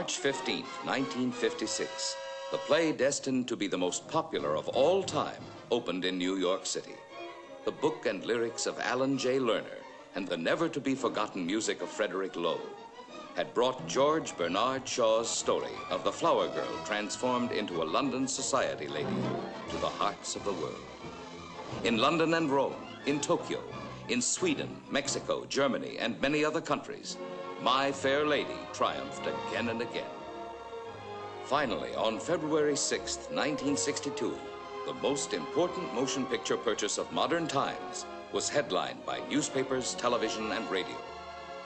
March 15, 1956, the play destined to be the most popular of all time opened in New York City. The book and lyrics of Alan J. Lerner and the never to be forgotten music of Frederick Loewe had brought George Bernard Shaw's story of the flower girl transformed into a London society lady to the hearts of the world. In London and Rome, in Tokyo, in Sweden, Mexico, Germany, and many other countries, My Fair Lady triumphed again and again. Finally, on February 6, 1962, the most important motion picture purchase of modern times was headlined by newspapers, television, and radio.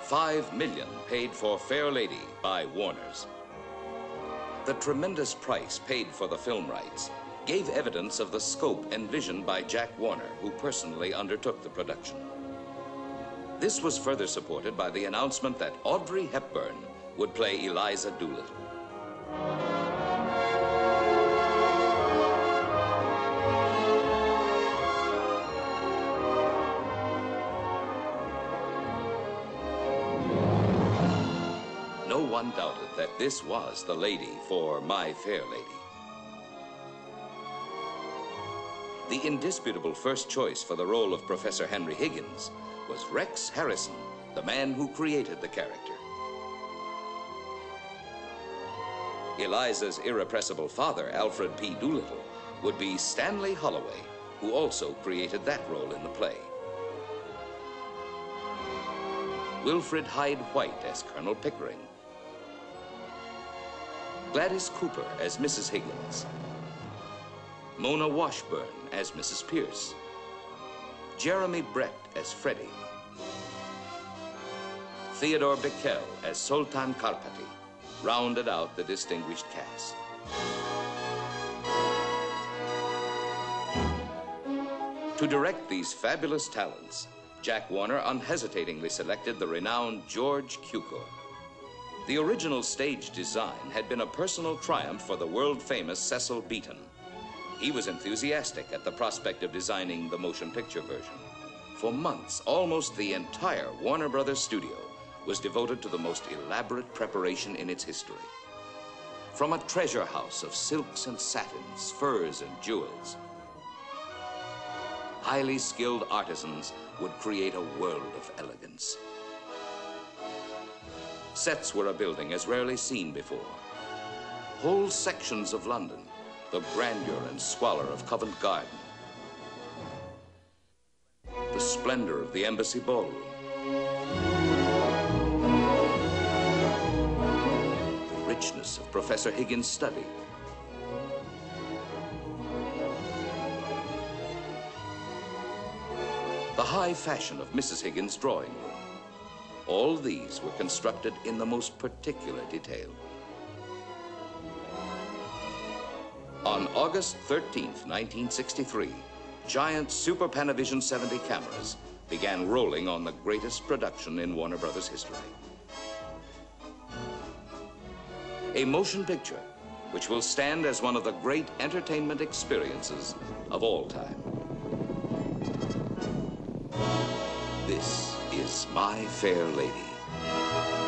Five million paid for Fair Lady by Warner's. The tremendous price paid for the film rights gave evidence of the scope envisioned by Jack Warner, who personally undertook the production. This was further supported by the announcement that Audrey Hepburn would play Eliza Doolittle. No one doubted that this was the lady for My Fair Lady. The indisputable first choice for the role of Professor Henry Higgins was Rex Harrison, the man who created the character. Eliza's irrepressible father, Alfred P. Doolittle, would be Stanley Holloway, who also created that role in the play. Wilfrid Hyde White as Colonel Pickering. Gladys Cooper as Mrs. Higgins. Mona Washbourne as Mrs. Pearce. Jeremy Brett as Freddie. Theodore Bikel as Zoltan Karpathy rounded out the distinguished cast. To direct these fabulous talents, Jack Warner unhesitatingly selected the renowned George Cukor. The original stage design had been a personal triumph for the world famous Cecil Beaton. He was enthusiastic at the prospect of designing the motion picture version. For months, almost the entire Warner Brothers studio was devoted to the most elaborate preparation in its history. From a treasure house of silks and satins, furs and jewels, highly skilled artisans would create a world of elegance. Sets were a building as rarely seen before. Whole sections of London, the grandeur and squalor of Covent Garden, the splendor of the Embassy Ballroom, the richness of Professor Higgins' study, the high fashion of Mrs. Higgins' drawing room. All these were constructed in the most particular detail. On August 13th, 1963, giant Super Panavision 70 cameras began rolling on the greatest production in Warner Brothers history. A motion picture which will stand as one of the great entertainment experiences of all time. This is My Fair Lady.